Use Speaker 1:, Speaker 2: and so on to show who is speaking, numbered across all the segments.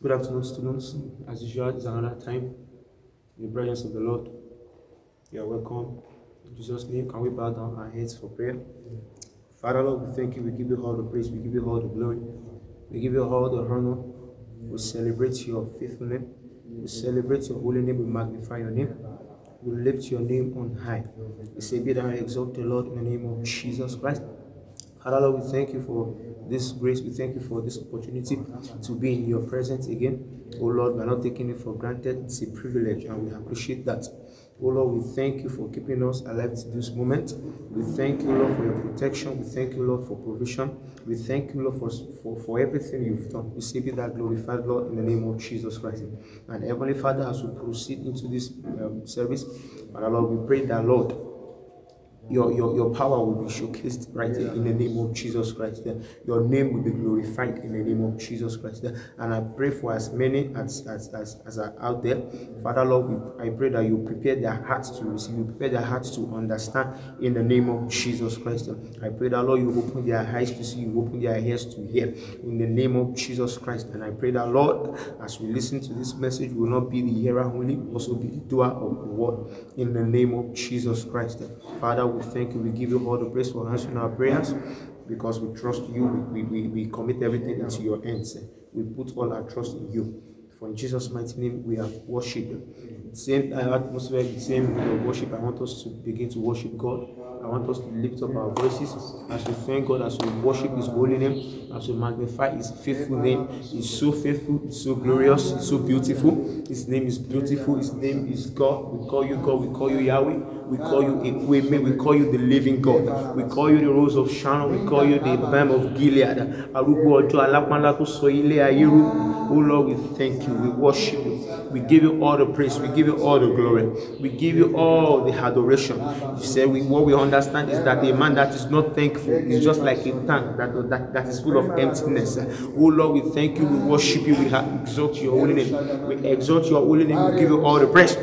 Speaker 1: Good afternoon, students. As usual, it's another time in the presence of the Lord. You are welcome. In Jesus' name, can we bow down our heads for prayer? Father, Lord, we thank you. We give you all the praise. We give you all the glory. We give you all the honor. We celebrate your faithful name. We celebrate your holy name. We magnify your name. We lift your name on high. We say, Be thou exalted, Lord, in the name of Jesus Christ. Father, Lord, we thank you for this grace. We thank you for this opportunity to be in your presence again. Oh Lord, we are not taking it for granted. It's a privilege and we appreciate that. Oh Lord, we thank you for keeping us alive to this moment. We thank you, Lord, for your protection. We thank you, Lord, for provision. We thank you, Lord, for, for, for everything you've done. We say be that glorified, Lord, in the name of Jesus Christ. And Heavenly Father, as we proceed into this um, service, Father, Lord, we pray that, Lord, your, your, your power will be showcased right here in the name of Jesus Christ. Your name will be glorified in the name of Jesus Christ. And I pray for as many as, as, as, as are out there. Father Lord, I pray that you prepare their hearts to receive, you prepare their hearts to understand in the name of Jesus Christ. I pray that Lord, you open their eyes to see, you open their ears to hear in the name of Jesus Christ. And I pray that Lord, as we listen to this message, we will not be the hearer only, also be the doer of the word in the name of Jesus Christ. Father, we thank you. We give you all the praise for answering our prayers because we trust you. We, we, we commit everything into your hands. We put all our trust in you. For in Jesus' mighty name, we have worshipped. Same uh, atmosphere, the same worship. I want us to begin to worship God. I want us to lift up our voices as we thank God, as we worship His holy name, as we magnify His faithful name. He's so faithful, so glorious, so beautiful. His name is beautiful, His name is God. We call you God, we call you Yahweh. We call you Ekweme. We call you the living God. We call you the Rose of Sharon. We call you the Balm of Gilead. Arúgbó. Oh Lord, we thank you. We worship you. We give you all the praise. We give you all the glory. We give you all the adoration. You say we, what we understand is that a man that is not thankful is just like a tank that, that, that is full of emptiness. Oh Lord, we thank you. We worship you. We exalt your holy name. We exalt your holy name. We give you all the praise.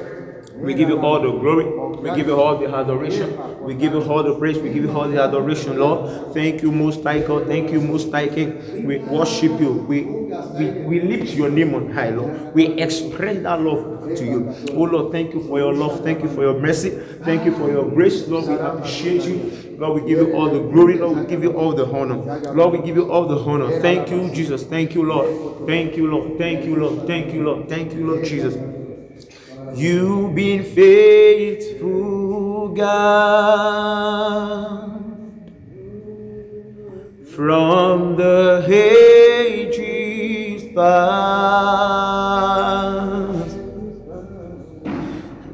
Speaker 1: We give you all the glory. We give you all the adoration. We give you all the praise. We give you all the adoration, Lord. Thank you, Most High God. Thank you, Most High King. We worship you. We, we, we lift your name on high, Lord. We express that love to you. Oh, Lord, thank you for your love. Thank you for your mercy. Thank you for your grace, Lord. We appreciate you. Lord, we give you all the glory. Lord, we give you all the honor. Lord, we give you all the honor. Thank you, Jesus. Thank you, Lord. Thank you, Lord. Thank you, Lord. Thank you, Lord. Thank you, Lord Jesus. You've been faithful, God, from the ages past.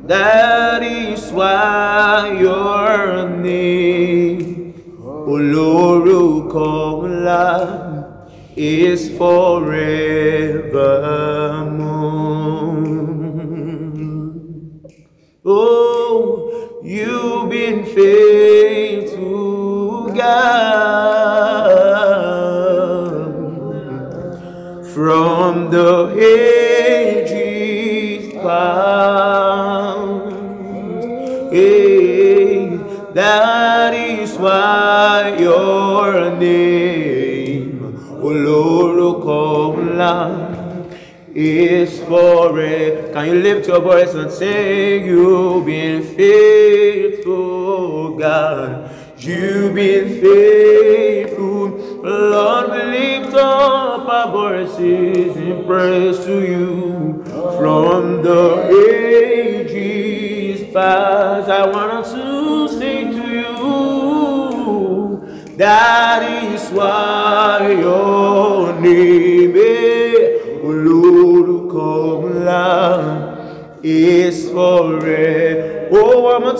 Speaker 1: That is why your name, Olórúkọ ńlá, is forevermore. Oh, you've been faithful, to God, from the ages is for forever. Can you lift your voice and say, You've been faithful, God. You've been faithful. Lord, we lift up our voices in praise to you from the ages past. I want to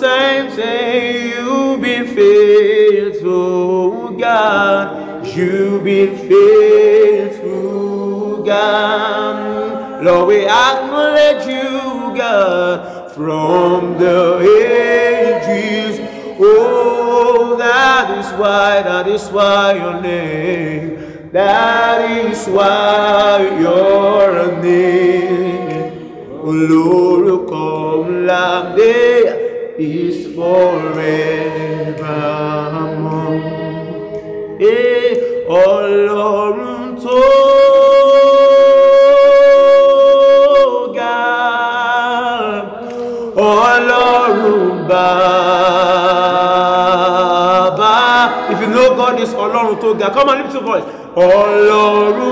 Speaker 1: Oh, more say you've been faithful, God. You've been faithful, God. Lord, we acknowledge you, God, from the ages. Oh, that is why, that is why your name, that is why your name, oh ńlá dé is forevermore. Hey, Ọlọ́run Olorun Baba. If you know God is Olorun tó ga, come on lift your voice. Olorun.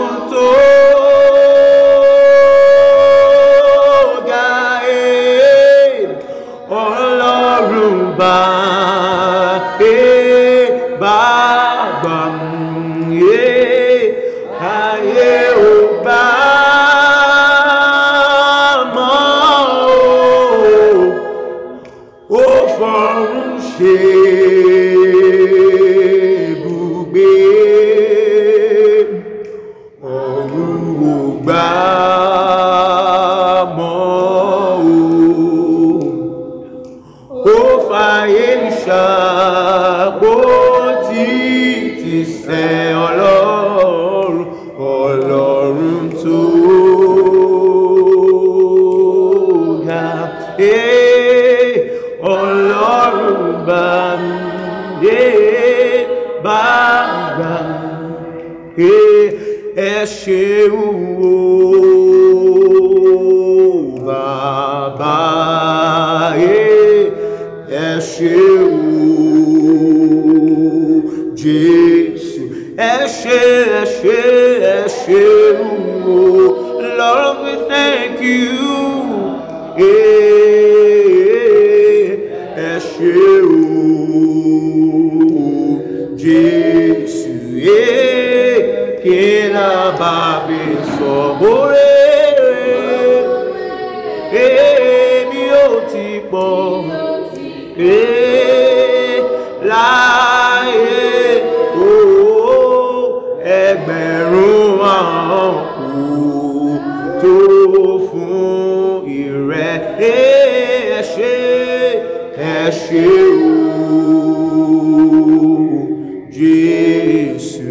Speaker 1: Jésù.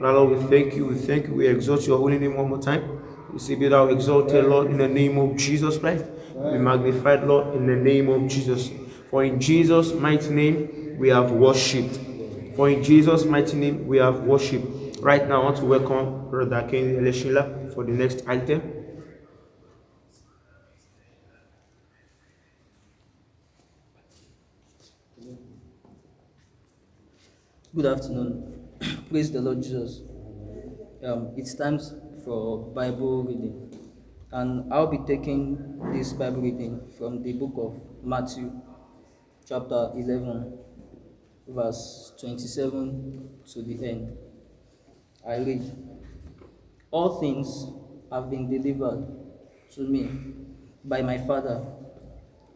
Speaker 1: Father Lord, we thank you, we thank you, we exalt your holy name one more time. We say, Be thou exalted, Lord, in the name of Jesus Christ. Be magnified, Lord, in the name of Jesus. For in Jesus' mighty name we have worshipped. For in Jesus' mighty name we have worshipped. Right now, I want to welcome Brother Ken Eleshila for the next item.
Speaker 2: Good afternoon. Praise the Lord Jesus. Um, it's time for Bible reading, and I'll be taking this Bible reading from the book of Matthew, chapter 11, verse 27 to the end. I read All things have been delivered to me by my Father,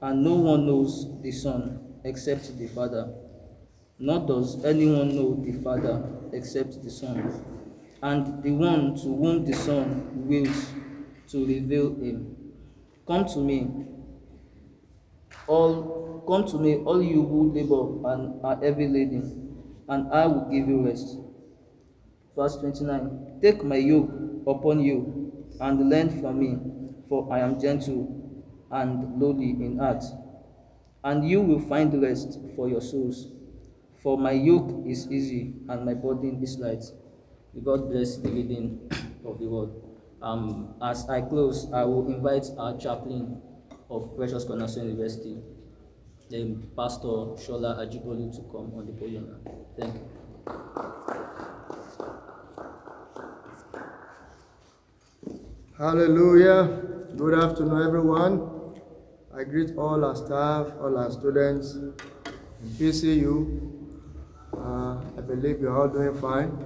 Speaker 2: and no one knows the Son except the Father nor does anyone know the Father except the Son, and the one to whom the Son wills to reveal him. Come to me, all come to me, all you who labor and are heavy laden, and I will give you rest. Verse 29 Take my yoke upon you and learn from me, for I am gentle and lowly in heart, and you will find rest for your souls. For my yoke is easy and my burden is light. God bless the reading of the word. Um, as I close, I will invite our chaplain of Precious Cornerstone University, the Pastor Shola Ajibulu, to come on the podium. Thank you.
Speaker 3: Hallelujah. Good afternoon, everyone. I greet all our staff, all our students in PCU. Uh, I believe you're all doing fine.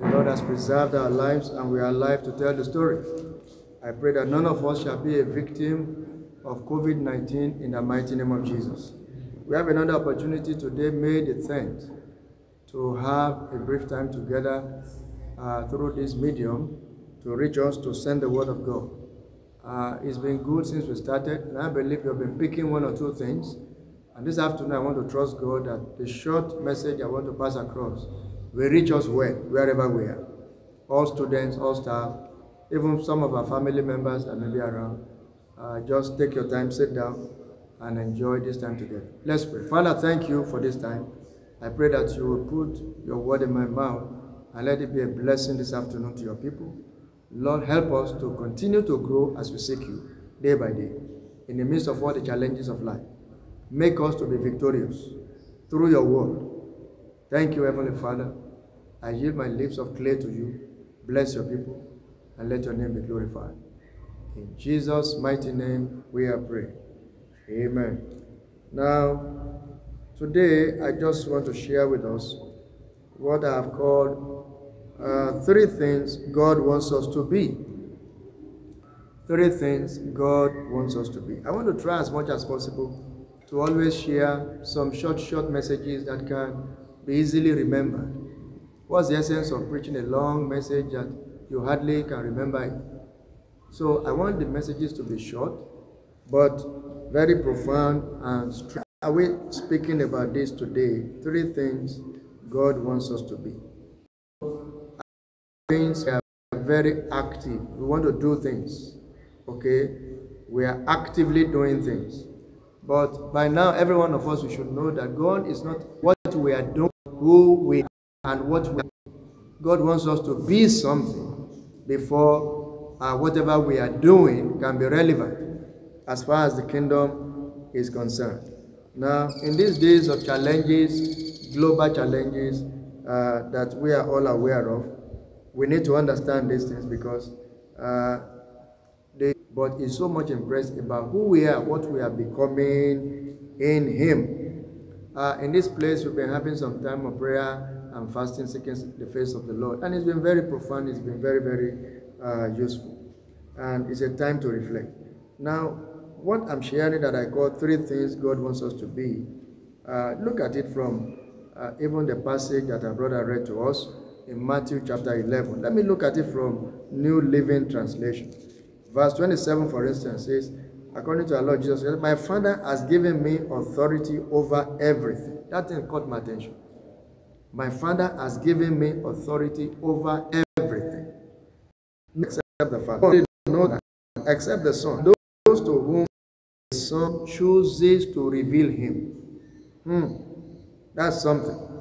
Speaker 3: The Lord has preserved our lives and we are alive to tell the story. I pray that none of us shall be a victim of COVID 19 in the mighty name of Jesus. We have another opportunity today, May the 10th, to have a brief time together uh, through this medium to reach us to send the word of God. Uh, it's been good since we started, and I believe you've been picking one or two things. And this afternoon, I want to trust God that the short message I want to pass across will reach us well, wherever we are. All students, all staff, even some of our family members that may be around. Uh, just take your time, sit down, and enjoy this time together. Let's pray. Father, thank you for this time. I pray that you will put your word in my mouth and let it be a blessing this afternoon to your people. Lord, help us to continue to grow as we seek you day by day in the midst of all the challenges of life. Make us to be victorious through your word. Thank you, Heavenly Father. I yield my lips of clay to you. Bless your people and let your name be glorified. In Jesus' mighty name we are praying. Amen. Now, today I just want to share with us what I have called uh, three things God wants us to be. Three things God wants us to be. I want to try as much as possible to always share some short, short messages that can be easily remembered. What's the essence of preaching a long message that you hardly can remember it? So I want the messages to be short, but very profound and straight. Are we speaking about this today? Three things God wants us to be. Things are very active. We want to do things. Okay? We are actively doing things. But by now, every one of us we should know that God is not what we are doing, who we are, and what we are. God wants us to be something before uh, whatever we are doing can be relevant as far as the kingdom is concerned. Now, in these days of challenges, global challenges uh, that we are all aware of, we need to understand these things because uh, but is so much impressed about who we are, what we are becoming in Him. Uh, in this place, we've been having some time of prayer and fasting, seeking the face of the Lord, and it's been very profound. It's been very, very uh, useful, and it's a time to reflect. Now, what I'm sharing that I call three things God wants us to be. Uh, look at it from uh, even the passage that our brother read to us in Matthew chapter 11. Let me look at it from New Living Translation. Verse 27, for instance, says, according to our Lord Jesus, My Father has given me authority over everything. That thing caught my attention. My Father has given me authority over everything. Except the Father. Know that. Except the Son. Those to whom the Son chooses to reveal Him. Hmm. That's something.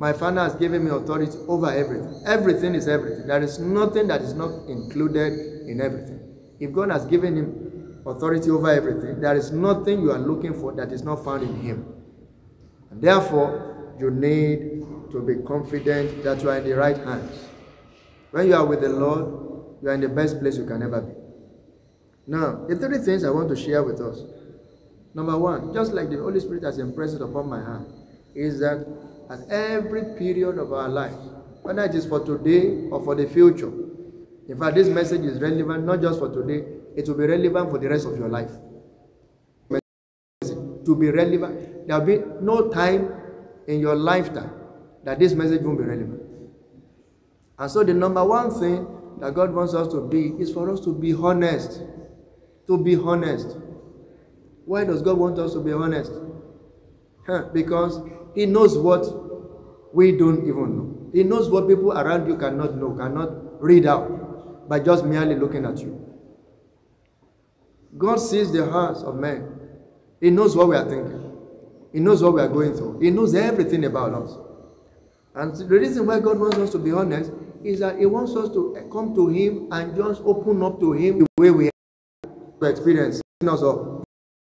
Speaker 3: My Father has given me authority over everything. Everything is everything. There is nothing that is not included in everything. If God has given him authority over everything, there is nothing you are looking for that is not found in him. And therefore, you need to be confident that you are in the right hands. When you are with the Lord, you are in the best place you can ever be. Now, the three things I want to share with us. Number one, just like the Holy Spirit has impressed it upon my heart, is that at every period of our life, whether it is for today or for the future, in fact, this message is relevant not just for today, it will be relevant for the rest of your life. To be relevant, there will be no time in your lifetime that this message won't be relevant. And so, the number one thing that God wants us to be is for us to be honest. To be honest. Why does God want us to be honest? Huh, because He knows what we don't even know. He knows what people around you cannot know, cannot read out by just merely looking at you. God sees the hearts of men. He knows what we are thinking. He knows what we are going through. He knows everything about us. And the reason why God wants us to be honest is that He wants us to come to Him and just open up to Him the way we are to experience us up.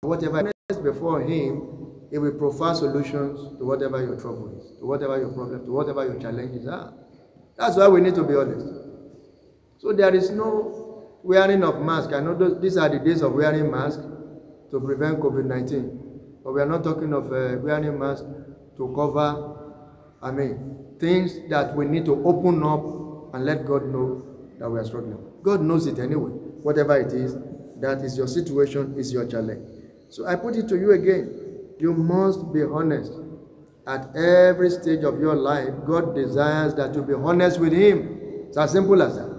Speaker 3: Whatever before Him, He will provide solutions to whatever your trouble is, to whatever your problem, to whatever your challenges are. That's why we need to be honest. So there is no wearing of mask. I know those, these are the days of wearing mask to prevent COVID-19. But we are not talking of uh, wearing mask to cover, I mean, things that we need to open up and let God know that we are struggling. God knows it anyway. Whatever it is, that is your situation, is your challenge. So I put it to you again. You must be honest. At every stage of your life, God desires that you be honest with Him. It's as simple as that.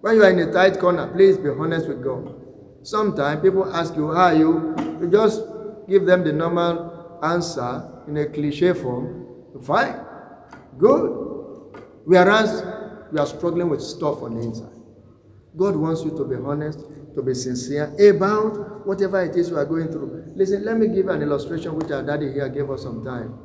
Speaker 3: When you are in a tight corner, please be honest with God. Sometimes people ask you, How are you? You just give them the normal answer in a cliche form. Fine. Good. Whereas you are struggling with stuff on the inside. God wants you to be honest, to be sincere about whatever it is you are going through. Listen, let me give an illustration which our daddy here gave us some time.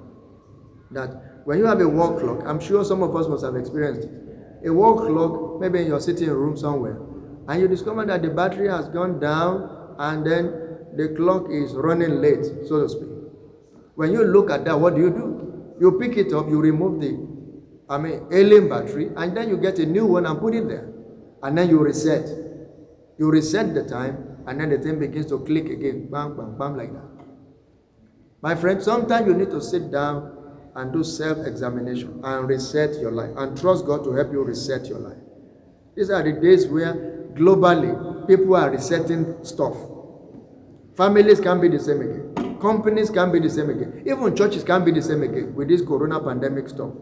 Speaker 3: That when you have a wall clock, I'm sure some of us must have experienced it. A wall clock, maybe in your sitting room somewhere, and you discover that the battery has gone down and then the clock is running late, so to speak. When you look at that, what do you do? You pick it up, you remove the, I mean, alien battery, and then you get a new one and put it there. And then you reset. You reset the time, and then the thing begins to click again. Bam, bam, bam, like that. My friend, sometimes you need to sit down and do self-examination and reset your life and trust God to help you reset your life. These are the days where globally people are resetting stuff. Families can't be the same again. Companies can't be the same again. Even churches can't be the same again with this corona pandemic stuff.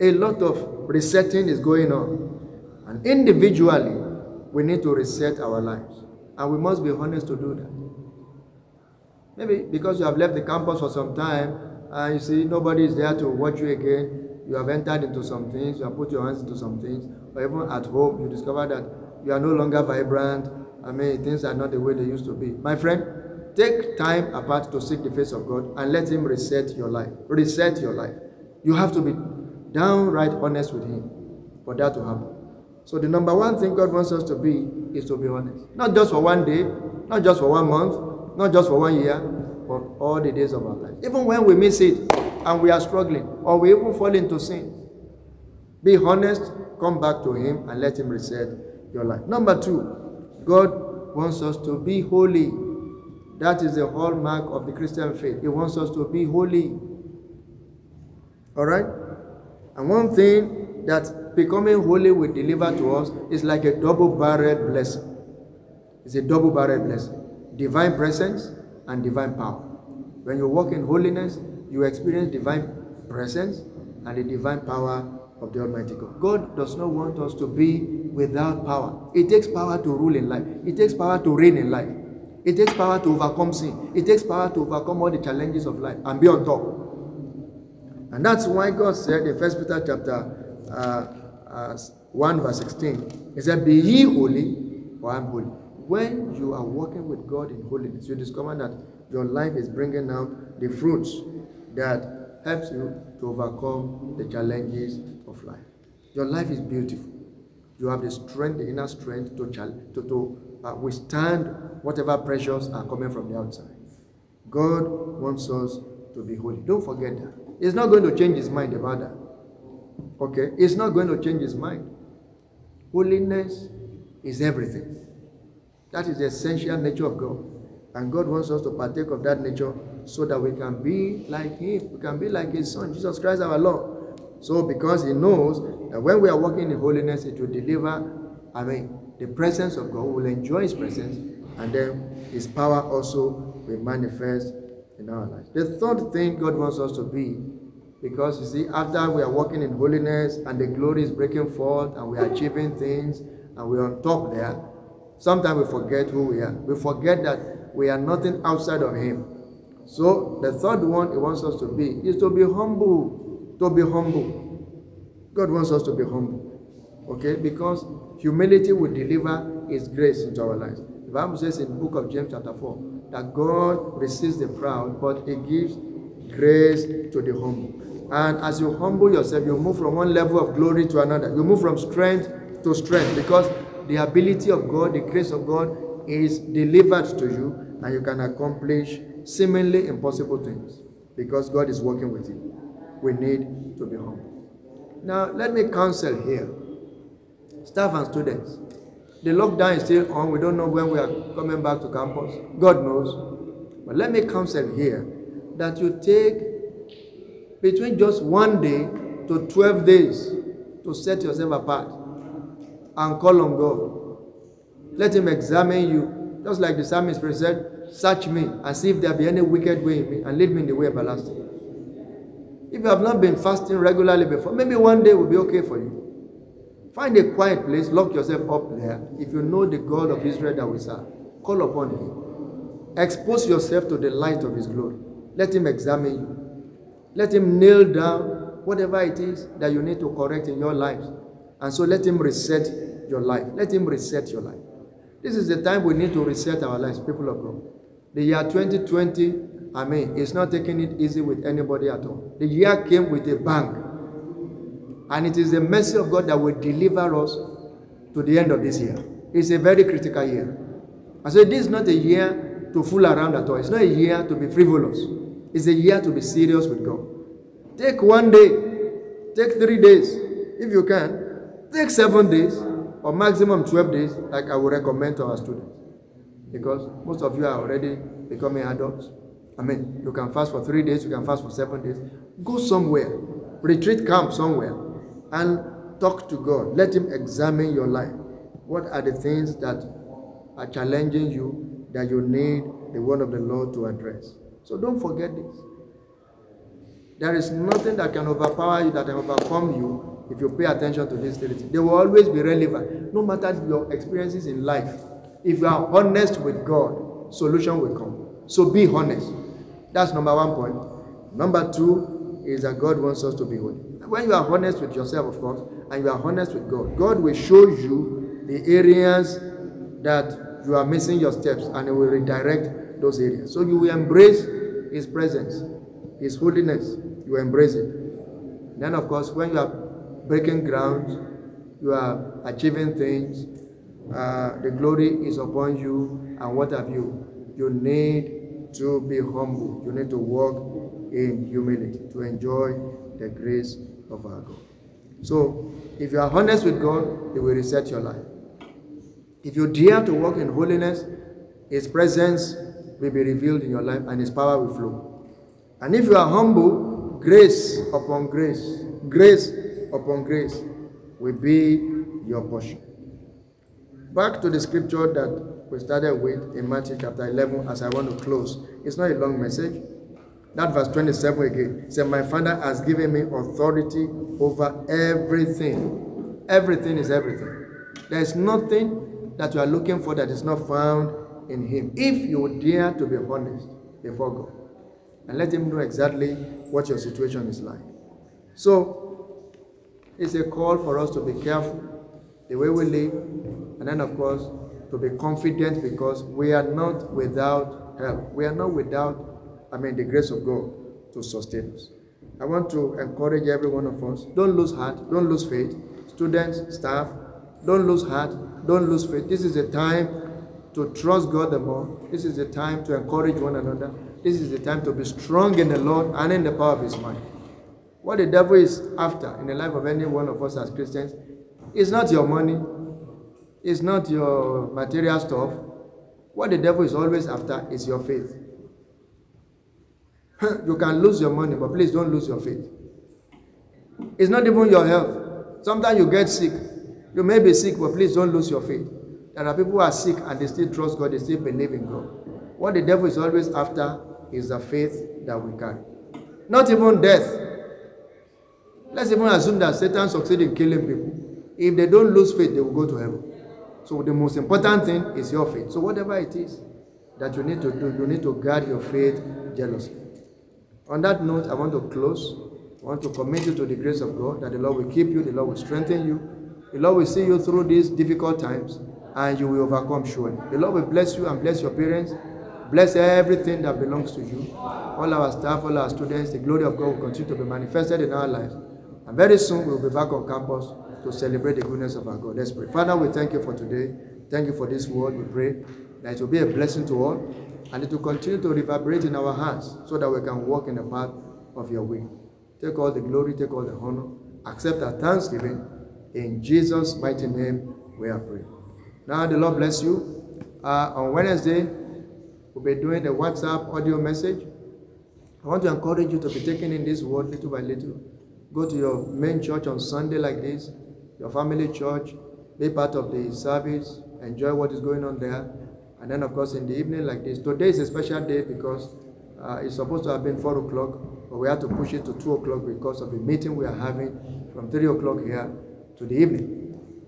Speaker 3: A lot of resetting is going on. And individually, we need to reset our lives. And we must be honest to do that. Maybe because you have left the campus for some time and you see nobody is there to watch you again, you have entered into some things, you have put your hands into some things, or even at home, you discover that you are no longer vibrant. I mean, things are not the way they used to be. My friend, take time apart to seek the face of God and let Him reset your life. Reset your life. You have to be downright honest with Him for that to happen. So, the number one thing God wants us to be is to be honest. Not just for one day, not just for one month, not just for one year, but all the days of our life. Even when we miss it and we are struggling, or we even fall into sin, be honest, come back to Him, and let Him reset your life. Number two, God wants us to be holy. That is the hallmark of the Christian faith. He wants us to be holy. All right? And one thing that becoming holy will deliver to us is like a double barreled blessing. It's a double barreled blessing divine presence and divine power. When you walk in holiness, you experience divine presence and the divine power of the Almighty God. God does not want us to be without power. It takes power to rule in life, it takes power to reign in life, it takes power to overcome sin, it takes power to overcome all the challenges of life and be on top. And that's why God said in First Peter chapter uh, uh, 1 verse 16, He said, Be ye holy, for I am holy. When you are walking with God in holiness, you discover that your life is bringing out the fruits that helps you to overcome the challenges of life. Your life is beautiful. You have the strength, the inner strength to, to, to uh, withstand whatever pressures are coming from the outside. God wants us to be holy. Don't forget that. He's not going to change his mind about that. Okay? He's not going to change his mind. Holiness is everything. That is the essential nature of God. And God wants us to partake of that nature so that we can be like Him. We can be like His Son, Jesus Christ our Lord. So, because He knows that when we are walking in holiness, it will deliver, I mean, the presence of God. We will enjoy His presence, and then His power also will manifest in our lives. The third thing God wants us to be, because you see, after we are walking in holiness and the glory is breaking forth and we are achieving things and we're on top there, sometimes we forget who we are. We forget that we are nothing outside of Him. So the third one He wants us to be is to be humble. To be humble. God wants us to be humble. Okay? Because humility will deliver His grace into our lives. The Bible says in the book of James, chapter 4, that God resists the proud, but He gives grace to the humble. And as you humble yourself, you move from one level of glory to another. You move from strength to strength because the ability of God, the grace of God is delivered to you, and you can accomplish seemingly impossible things because God is working with you. We need to be humble. Now, let me counsel here staff and students. The lockdown is still on. We don't know when we are coming back to campus. God knows. But let me counsel here that you take between just one day to 12 days to set yourself apart and call on God. Let Him examine you. Just like the psalmist said, Search me and see if there be any wicked way in me and lead me in the way everlasting. If you have not been fasting regularly before, maybe one day will be okay for you. Find a quiet place, lock yourself up there. If you know the God of Israel that we serve, call upon Him. Expose yourself to the light of His glory. Let Him examine you. Let Him nail down whatever it is that you need to correct in your lives. And so let Him reset your life. Let Him reset your life. This is the time we need to reset our lives, people of God. The year 2020, I mean, it's not taking it easy with anybody at all. The year came with a bang. And it is the mercy of God that will deliver us to the end of this year. It's a very critical year. I said, this is not a year to fool around at all. It's not a year to be frivolous. It's a year to be serious with God. Take one day, take three days, if you can. Take seven days, or maximum 12 days, like I would recommend to our students. Because most of you are already becoming adults. I mean, you can fast for three days, you can fast for seven days. Go somewhere, retreat camp somewhere, and talk to God. Let Him examine your life. What are the things that are challenging you that you need the word of the Lord to address? So don't forget this. There is nothing that can overpower you, that can overcome you if you pay attention to this things. They will always be relevant, no matter your experiences in life. If you are honest with God, solution will come. So be honest. That's number one point. Number two is that God wants us to be holy. When you are honest with yourself, of course, and you are honest with God, God will show you the areas that you are missing your steps and He will redirect those areas. So you will embrace His presence, His holiness. You embrace it. Then, of course, when you are breaking ground, you are achieving things, uh, the glory is upon you, and what have you? You need to be humble. You need to walk in humility to enjoy the grace of our God. So, if you are honest with God, He will reset your life. If you dare to walk in holiness, His presence will be revealed in your life and His power will flow. And if you are humble, grace upon grace, grace upon grace will be your portion. Back to the scripture that we started with in Matthew chapter 11 as I want to close. It's not a long message. That verse 27 again. Said, My Father has given me authority over everything. Everything is everything. There is nothing that you are looking for that is not found in Him. If you dare to be honest before God and let Him know exactly what your situation is like. So, it's a call for us to be careful the way we live, and then, of course, to be confident because we are not without help. We are not without, I mean, the grace of God to sustain us. I want to encourage every one of us don't lose heart, don't lose faith. Students, staff, don't lose heart, don't lose faith. This is a time to trust God the more. This is the time to encourage one another. This is the time to be strong in the Lord and in the power of His might. What the devil is after in the life of any one of us as Christians is not your money, it's not your material stuff. What the devil is always after is your faith. you can lose your money, but please don't lose your faith. It's not even your health. Sometimes you get sick. You may be sick, but please don't lose your faith. There are people who are sick and they still trust God, they still believe in God. What the devil is always after is the faith that we carry. Not even death. Let's even assume that Satan succeeded in killing people. If they don't lose faith, they will go to heaven. So the most important thing is your faith. So whatever it is that you need to do, you need to guard your faith jealously. On that note, I want to close. I want to commit you to the grace of God, that the Lord will keep you, the Lord will strengthen you, the Lord will see you through these difficult times, and you will overcome surely. The Lord will bless you and bless your parents, bless everything that belongs to you. All our staff, all our students, the glory of God will continue to be manifested in our lives. And very soon we'll be back on campus to celebrate the goodness of our God. Let's pray. Father, we thank you for today. Thank you for this word. We pray that it will be a blessing to all and it will continue to reverberate in our hearts so that we can walk in the path of your will. Take all the glory, take all the honor. Accept our thanksgiving. In Jesus' mighty name, we are praying. Now, the Lord bless you. Uh, on Wednesday, we'll be doing a WhatsApp audio message. I want to encourage you to be taking in this word little by little. Go to your main church on Sunday like this, your family church, be part of the service, enjoy what is going on there. And then, of course, in the evening like this. Today is a special day because uh, it's supposed to have been 4 o'clock, but we had to push it to 2 o'clock because of the meeting we are having from 3 o'clock here to the evening.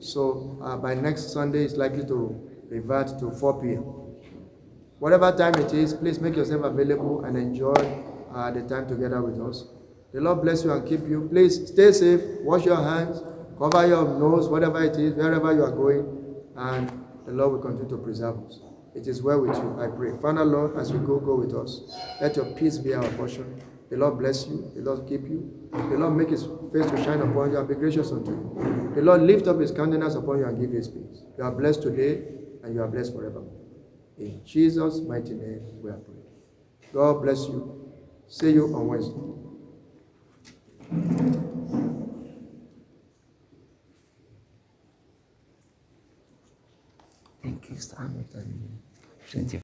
Speaker 3: So uh, by next Sunday, it's likely to revert to 4 p.m. Whatever time it is, please make yourself available and enjoy uh, the time together with us. The Lord bless you and keep you. Please stay safe, wash your hands, cover your nose, whatever it is, wherever you are going, and the Lord will continue to preserve us. It is well with you, I pray. Father, Lord, as we go, go with us. Let your peace be our portion. The Lord bless you. The Lord keep you. The Lord make his face to shine upon you and be gracious unto you. The Lord lift up his countenance upon you and give you his peace. You are blessed today and you are blessed forever. In Jesus' mighty name, we are praying. God bless you. See you on Wednesday.
Speaker 4: Thank you, Sam. Twenty